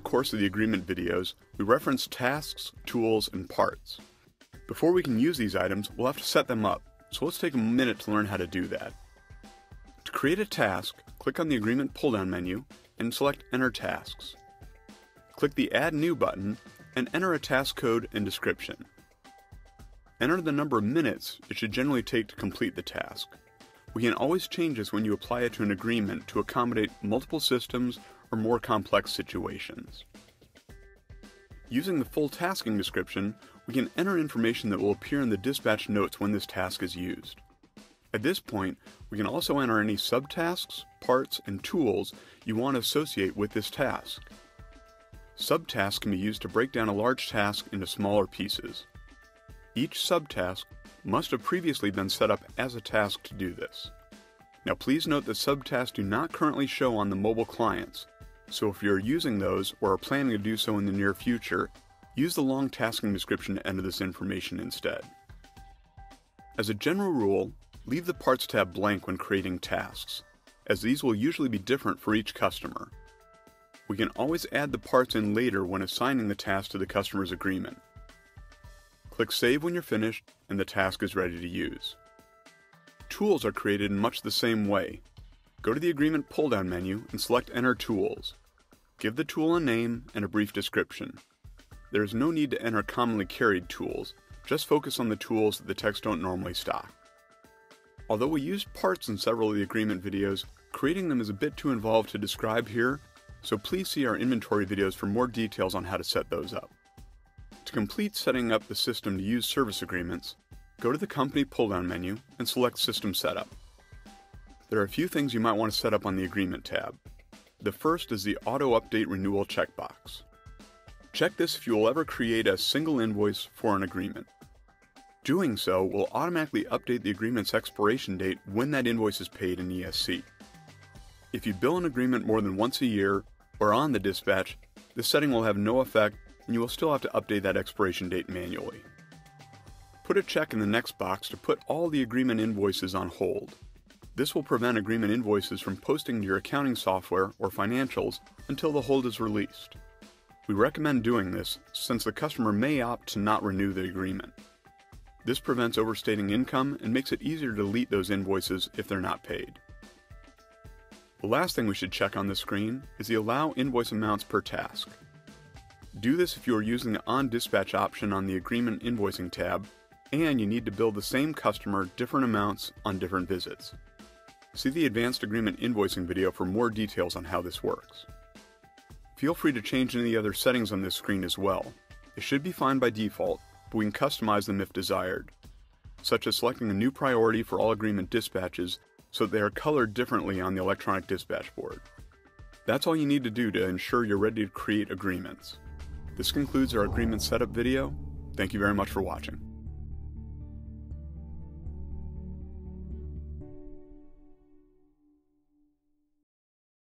course of the agreement videos, we reference tasks, tools, and parts. Before we can use these items, we'll have to set them up, so let's take a minute to learn how to do that. To create a task, click on the Agreement pull-down menu and select Enter Tasks. Click the Add New button and enter a task code and description. Enter the number of minutes it should generally take to complete the task. We can always change this when you apply it to an agreement to accommodate multiple systems or more complex situations. Using the full tasking description, we can enter information that will appear in the dispatch notes when this task is used. At this point, we can also enter any subtasks, parts, and tools you want to associate with this task. Subtasks can be used to break down a large task into smaller pieces. Each subtask must have previously been set up as a task to do this. Now please note that subtasks do not currently show on the mobile clients, so if you're using those or are planning to do so in the near future, use the long tasking description to enter this information instead. As a general rule, leave the Parts tab blank when creating tasks, as these will usually be different for each customer. We can always add the parts in later when assigning the task to the customer's agreement. Click Save when you're finished and the task is ready to use. Tools are created in much the same way. Go to the Agreement pull-down menu and select Enter Tools. Give the tool a name and a brief description. There is no need to enter commonly carried tools, just focus on the tools that the text don't normally stock. Although we used parts in several of the agreement videos, creating them is a bit too involved to describe here, so please see our inventory videos for more details on how to set those up. To complete setting up the system to use service agreements, go to the Company pull-down menu and select System Setup. There are a few things you might want to set up on the Agreement tab. The first is the Auto Update Renewal checkbox. Check this if you will ever create a single invoice for an agreement. Doing so will automatically update the agreement's expiration date when that invoice is paid in ESC. If you bill an agreement more than once a year or on the dispatch, this setting will have no effect and you will still have to update that expiration date manually. Put a check in the next box to put all the agreement invoices on hold. This will prevent agreement invoices from posting to your accounting software or financials until the hold is released. We recommend doing this since the customer may opt to not renew the agreement. This prevents overstating income and makes it easier to delete those invoices if they're not paid. The last thing we should check on this screen is the Allow Invoice Amounts per Task. Do this if you are using the On Dispatch option on the Agreement Invoicing tab, and you need to bill the same customer different amounts on different visits. See the Advanced Agreement Invoicing video for more details on how this works. Feel free to change any of the other settings on this screen as well. It should be fine by default, but we can customize them if desired, such as selecting a new priority for all agreement dispatches so they are colored differently on the electronic dispatch board. That's all you need to do to ensure you're ready to create agreements. This concludes our agreement setup video. Thank you very much for watching.